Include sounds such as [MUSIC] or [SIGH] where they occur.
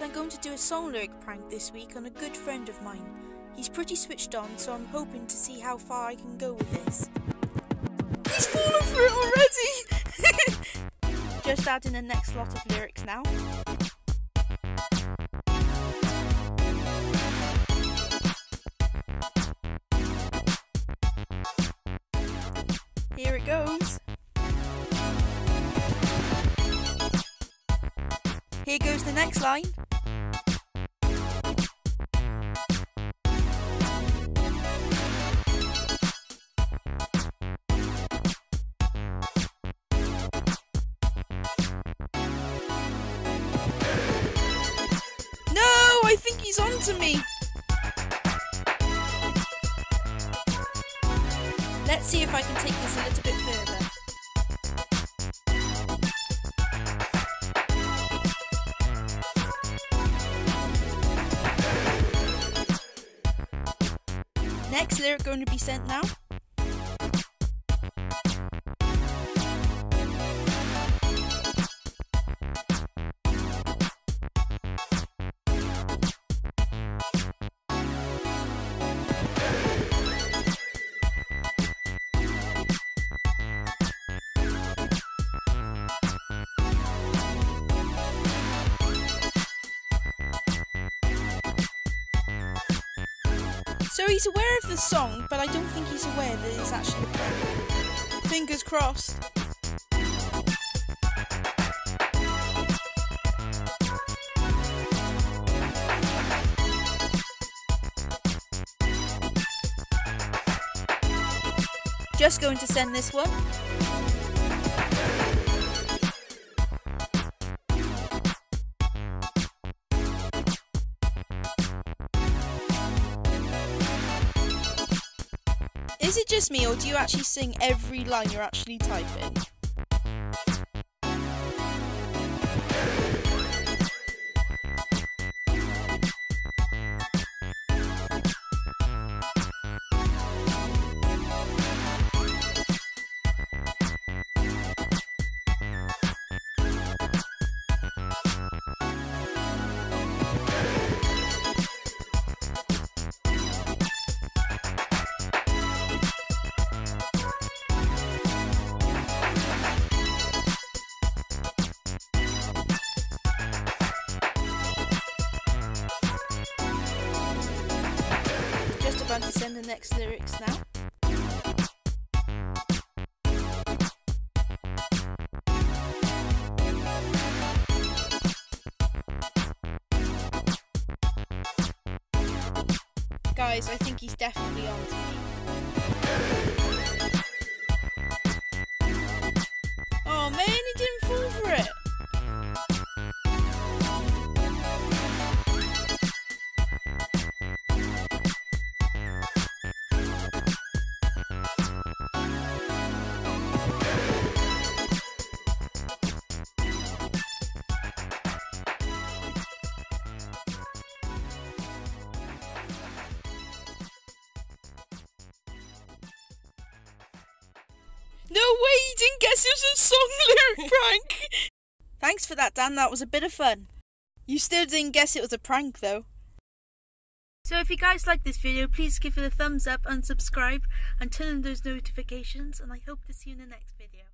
I'm going to do a song lyric prank this week on a good friend of mine. He's pretty switched on, so I'm hoping to see how far I can go with this. He's fallen for it already! [LAUGHS] Just adding the next lot of lyrics now. Here it goes. Here goes the next line. No, I think he's onto me. Let's see if I can take this a little bit further. Next lyric going to be sent now. So he's aware of the song, but I don't think he's aware that it's actually. Fingers crossed. Just going to send this one. Is it just me, or do you actually sing every line you're actually typing? Just about to send the next lyrics now. Guys, I think he's definitely on to me. Way, he didn't guess it was a song [LAUGHS] lyric prank. Thanks for that, Dan. That was a bit of fun. You still didn't guess it was a prank, though. So if you guys like this video, please give it a thumbs up and subscribe and turn on those notifications. And I hope to see you in the next video.